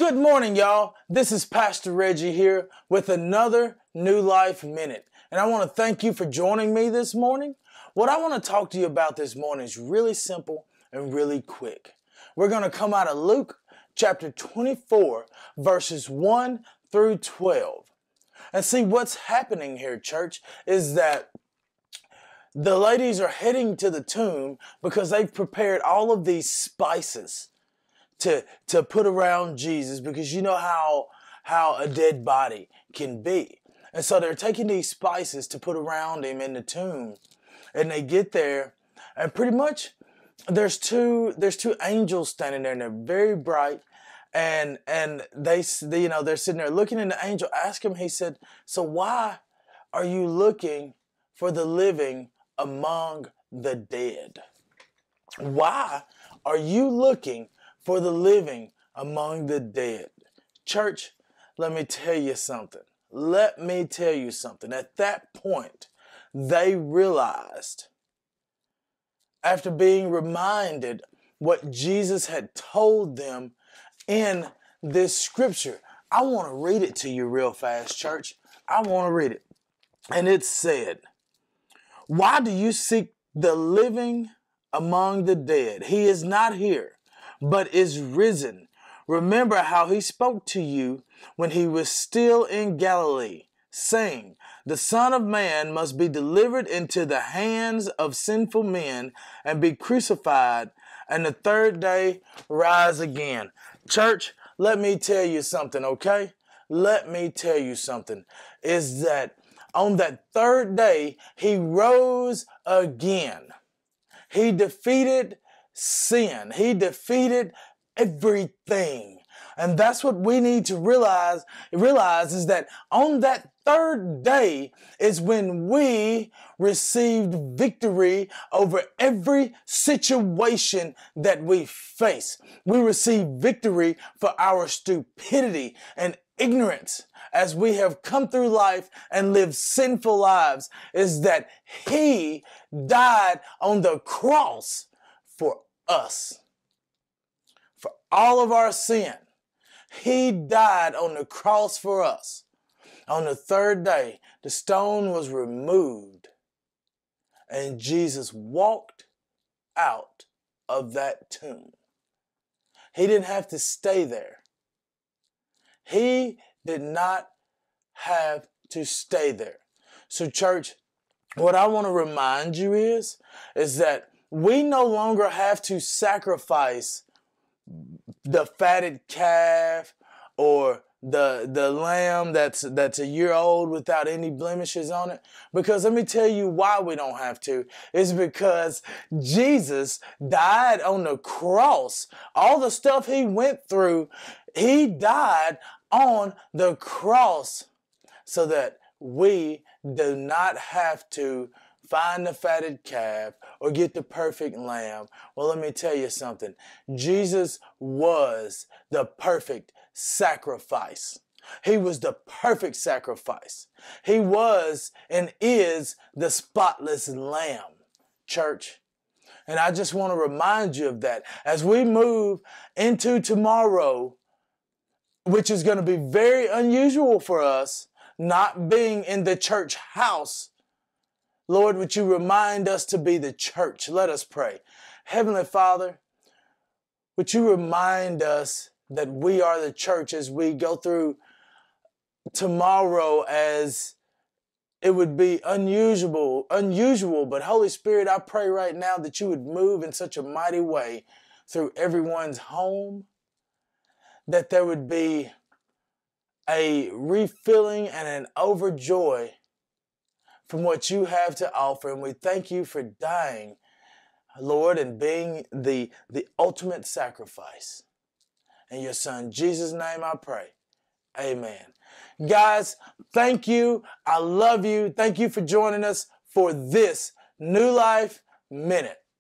Good morning, y'all. This is Pastor Reggie here with another New Life Minute. And I want to thank you for joining me this morning. What I want to talk to you about this morning is really simple and really quick. We're going to come out of Luke chapter 24, verses 1 through 12. And see what's happening here, church, is that the ladies are heading to the tomb because they've prepared all of these spices to to put around Jesus because you know how how a dead body can be. And so they're taking these spices to put around him in the tomb. And they get there and pretty much there's two there's two angels standing there and they're very bright and and they, you know they're sitting there looking and the angel asked him he said so why are you looking for the living among the dead why are you looking for the living among the dead. Church, let me tell you something. Let me tell you something. At that point, they realized, after being reminded what Jesus had told them in this scripture, I want to read it to you real fast, church. I want to read it. And it said, Why do you seek the living among the dead? He is not here but is risen. Remember how he spoke to you when he was still in Galilee, saying, The Son of Man must be delivered into the hands of sinful men and be crucified, and the third day rise again. Church, let me tell you something, okay? Let me tell you something. Is that on that third day, he rose again. He defeated sin. He defeated everything. And that's what we need to realize, realize is that on that third day is when we received victory over every situation that we face. We receive victory for our stupidity and ignorance as we have come through life and lived sinful lives is that he died on the cross for us. For all of our sin, He died on the cross for us. On the third day, the stone was removed, and Jesus walked out of that tomb. He didn't have to stay there. He did not have to stay there. So, church, what I want to remind you is, is that we no longer have to sacrifice the fatted calf or the the lamb that's that's a year old without any blemishes on it. Because let me tell you why we don't have to. Is because Jesus died on the cross. All the stuff he went through he died on the cross so that we do not have to find the fatted calf or get the perfect lamb. Well, let me tell you something. Jesus was the perfect sacrifice. He was the perfect sacrifice. He was and is the spotless lamb, church. And I just want to remind you of that as we move into tomorrow, which is going to be very unusual for us, not being in the church house Lord, would you remind us to be the church? Let us pray. Heavenly Father, would you remind us that we are the church as we go through tomorrow as it would be unusual, unusual, but Holy Spirit, I pray right now that you would move in such a mighty way through everyone's home, that there would be a refilling and an overjoy from what you have to offer. And we thank you for dying, Lord, and being the, the ultimate sacrifice. In your son Jesus' name I pray. Amen. Guys, thank you. I love you. Thank you for joining us for this New Life Minute.